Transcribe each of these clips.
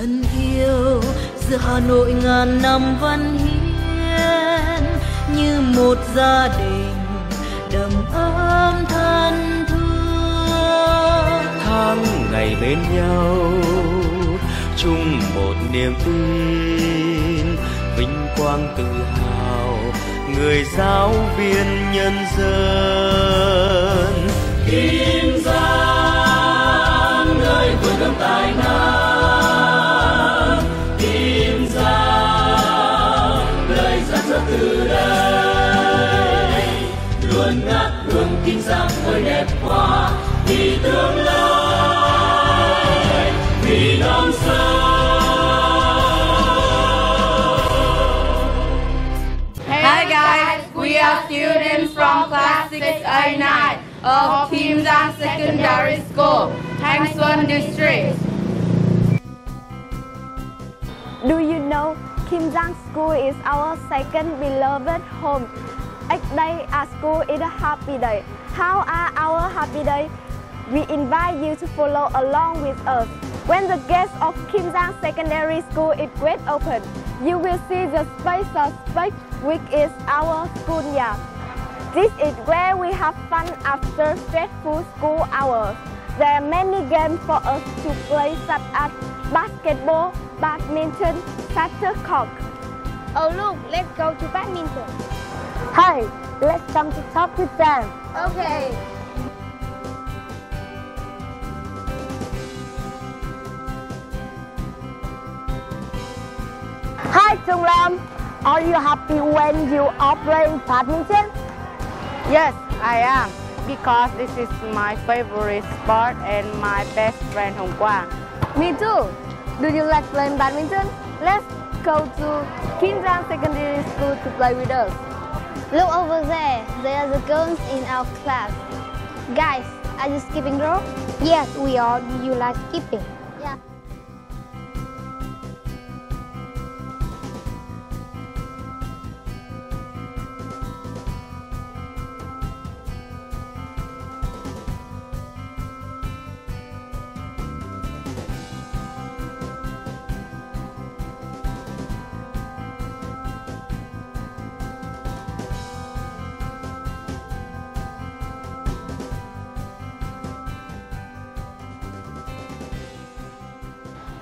thân yêu giữa hà nội ngàn năm văn hiến như một gia đình đầm ấm thân thương. Tháng ngày bên nhau chung một niềm tin vinh quang tự hào người giáo viên nhân dân. Kim giang nơi vườn ươm tài năng kim giang tươi đẹp hoa vì tương lai vì non Hi guys, we are students from class 6A9 of Kim Giang Secondary School, Thanh Xuân District. Do you know Kim Giang School is our second beloved home? Each day at school is a happy day. How are our happy day? We invite you to follow along with us. When the gates of Kim Secondary School is great open, you will see the spacious space which is our schoolyard. This is where we have fun after stressful school hours. There are many games for us to play such as basketball, badminton, shuttlecock. Oh look, let's go to badminton. Hey, let's come to talk with them. Okay. Hi Trung Lam, are you happy when you are playing badminton? Yes, I am, because this is my favorite sport and my best friend Hong Kwang. Me too. Do you like playing badminton? Let's go to Kim Giang Secondary School to play with us. Look over there. There are the girls in our class. Guys, are you skipping rope? Yes, we are. Do you like skipping? Yeah.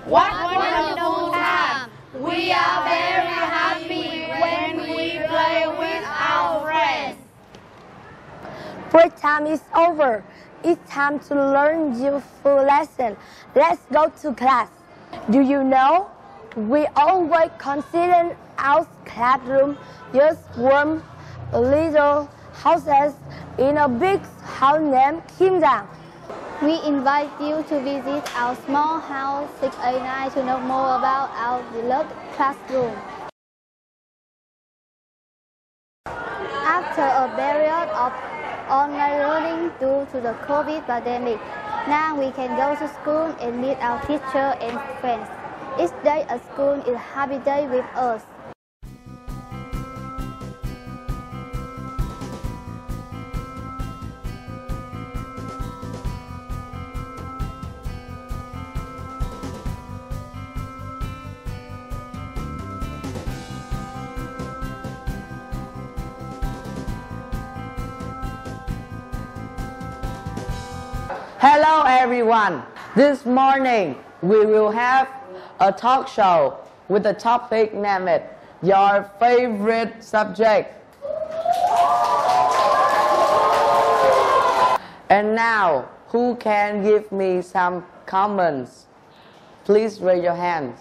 What wonderful time! We are very happy when we play with our friends. Break time is over. It's time to learn useful lesson. Let's go to class. Do you know? We always consider our classroom just one little houses in a big house named Kim Giang. We invite you to visit our small house 6A9 to know more about our beloved classroom. After a period of online learning due to the COVID pandemic, now we can go to school and meet our teacher and friends. Each day at school is a happy day with us. Hello everyone. This morning we will have a talk show with the topic named Your favorite subject. And now, who can give me some comments? Please raise your hands.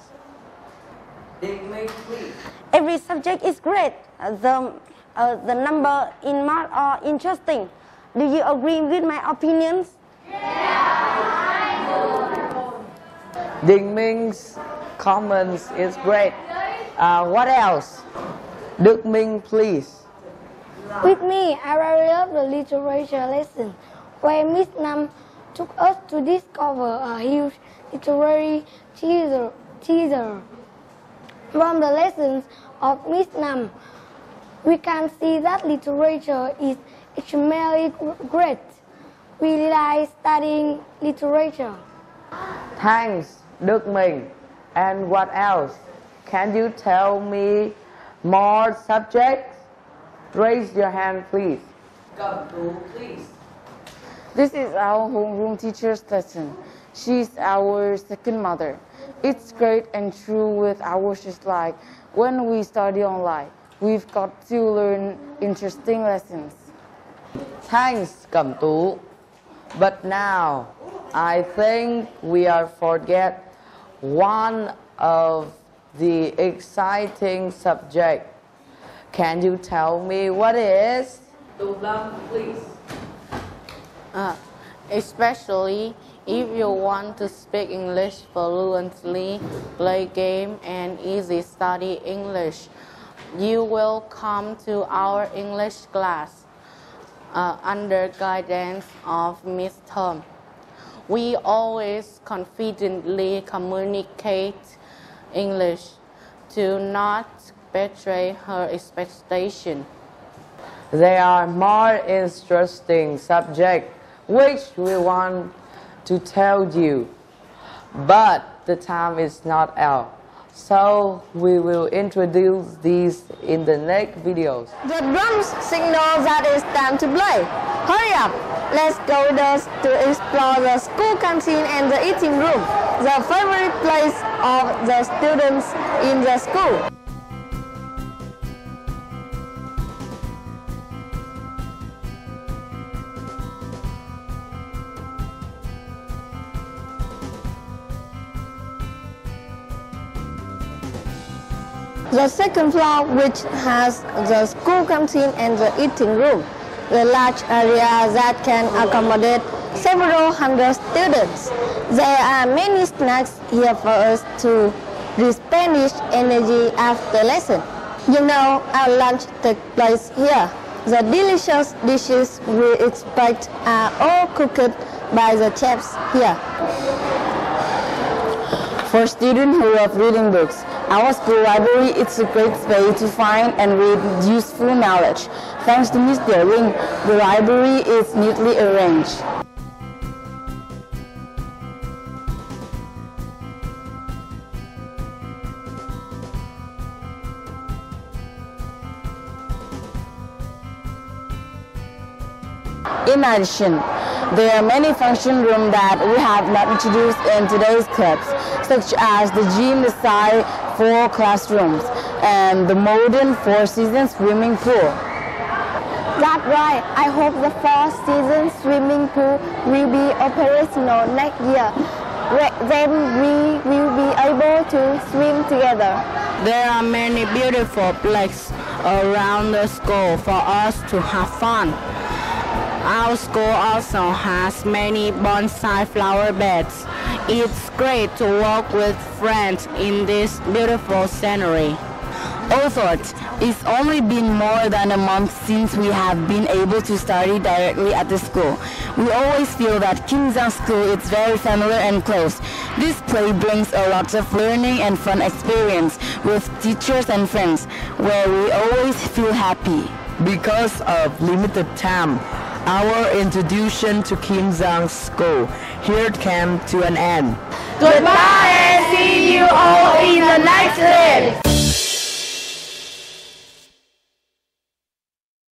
Every subject is great. Uh, The, uh, the number in math are interesting. Do you agree with my opinions? Ding Ming's comments is great. Uh, what else? Đức Minh, please. With me, I really love the literature lesson where Miss Nam took us to discover a huge literary teaser. teaser. From the lessons of Miss Nam, we can see that literature is extremely great. We like studying literature. Thanks, Đức Minh. And what else? Can you tell me more subjects? Raise your hand, please. To, please. This is our homeroom teacher's lesson. She's our second mother. It's great and true with ours just like when we study online. We've got to learn interesting lessons. Thanks, Tú. But now, I think we are forget one of the exciting subject. Can you tell me what is? it is? Tú please. Uh, especially if you want to speak English fluently, play game, and easy study English, you will come to our English class uh, under guidance of Miss Tom. We always confidently communicate English to not betray her expectation. There are more interesting subjects which we want to tell you, but the time is not out. So we will introduce these in the next videos. The drums signal that it's time to play. Hurry up! Let's go with us to explore the school canteen and the eating room, the favorite place of the students in the school. The second floor, which has the school canteen and the eating room, the large area that can accommodate several hundred students. There are many snacks here for us to replenish energy after lesson. You know, our lunch takes place here. The delicious dishes we expect are all cooked by the chefs here. For students who love reading books, our school library is a great space to find and read useful knowledge. Thanks to Ms. Ling, the library is neatly arranged. In addition, there are many function rooms that we have not introduced in today's clips, such as the gym beside four classrooms and the modern four-season swimming pool. That's right. I hope the four-season swimming pool will be operational next year. Then we will be able to swim together. There are many beautiful places around the school for us to have fun. Our school also has many bonsai flower beds. It's great to walk with friends in this beautiful scenery. Also, it's only been more than a month since we have been able to study directly at the school. We always feel that Kim Giang School is very familiar and close. This place brings a lot of learning and fun experience with teachers and friends, where we always feel happy. Because of limited time, our introduction to Kim Giang School here came to an end. Goodbye and see you all in the next clip.